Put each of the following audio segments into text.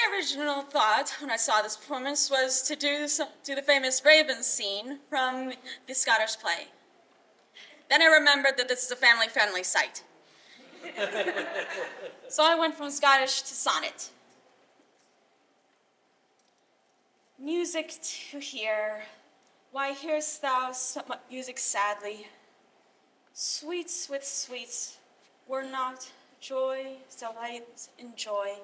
my original thought when I saw this performance was to do, some, do the famous Raven scene from the Scottish play. Then I remembered that this is a family friendly site. so I went from Scottish to sonnet. Music to hear, why hearest thou somewhat music sadly? Sweets with sweets were not joy, delight, and joy.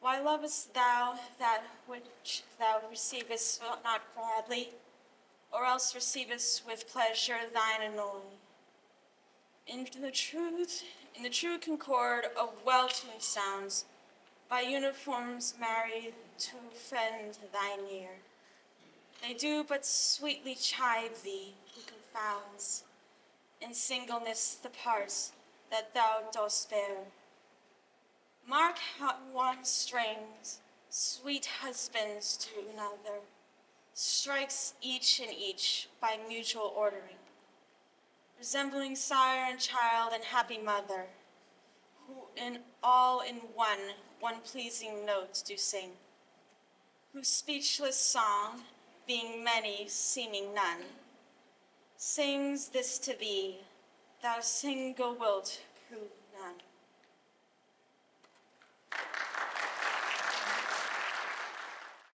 Why lovest thou that which thou receivest not gladly, or else receivest with pleasure thine annoy? In the truth, in the true concord of well-tuned sounds, by uniforms married to offend thine ear. They do but sweetly chide thee, who confounds in singleness the parts that thou dost bear. Mark how one strings, sweet husbands to another, strikes each and each by mutual ordering, resembling sire and child and happy mother, who in all in one, one pleasing note do sing, whose speechless song, being many, seeming none, sings this to thee, thou single wilt prove none.